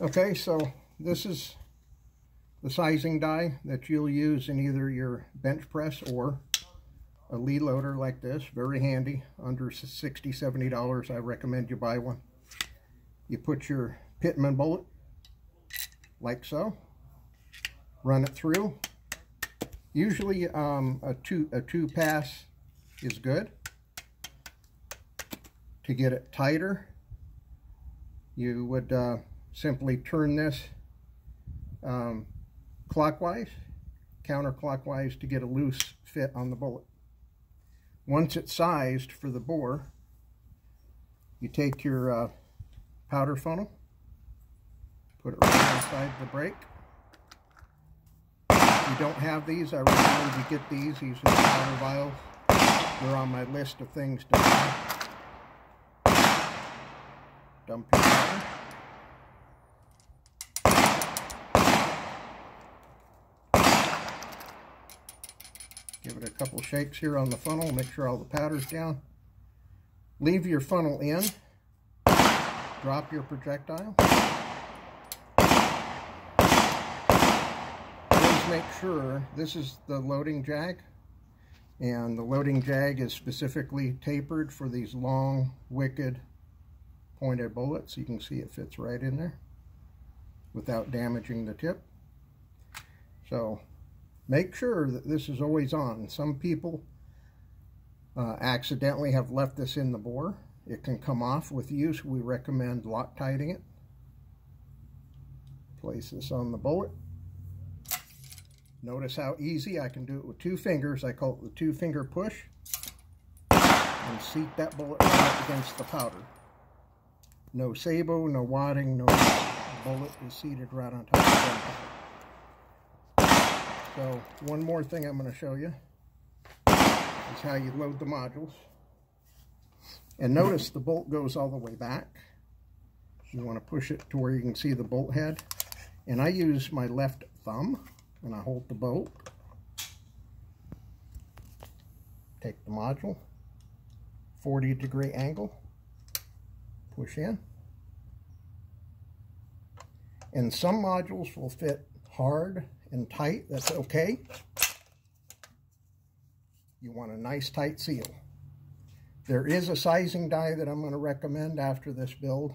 Okay, so this is the sizing die that you'll use in either your bench press or a lead loader like this. Very handy, under $60, $70. I recommend you buy one. You put your Pitman bullet like so. Run it through. Usually um, a two a two pass is good. To get it tighter, you would uh, simply turn this um, clockwise, counterclockwise to get a loose fit on the bullet. Once it's sized for the bore, you take your uh, powder funnel, put it right inside the break. If you don't have these, I recommend you get these. These are the powder vials. They're on my list of things to buy. Dump your powder. Give it a couple shakes here on the funnel, make sure all the powder's down. Leave your funnel in. Drop your projectile. Always make sure, this is the loading jag, and the loading jag is specifically tapered for these long, wicked, pointed bullets. You can see it fits right in there without damaging the tip. So make sure that this is always on. Some people uh, accidentally have left this in the bore. It can come off with use. We recommend Loctiting it. Place this on the bullet. Notice how easy I can do it with two fingers. I call it the two finger push. And seat that bullet right against the powder. No sabot, no wadding, no bullet is seated right on top of the gunpowder. So one more thing I'm going to show you is how you load the modules. And notice the bolt goes all the way back. You want to push it to where you can see the bolt head. And I use my left thumb and I hold the bolt. Take the module, 40 degree angle, push in. And some modules will fit hard and tight, that's okay. You want a nice tight seal. There is a sizing die that I'm going to recommend after this build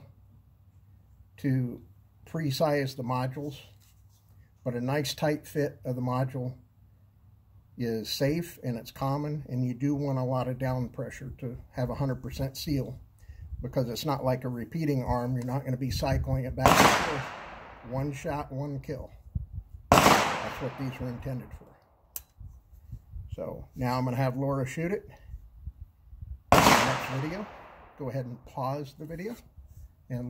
to pre-size the modules, but a nice tight fit of the module is safe and it's common and you do want a lot of down pressure to have 100% seal because it's not like a repeating arm. You're not going to be cycling it back and forth. One shot, one kill. What these are intended for. So now I'm going to have Laura shoot it. Next video. Go ahead and pause the video and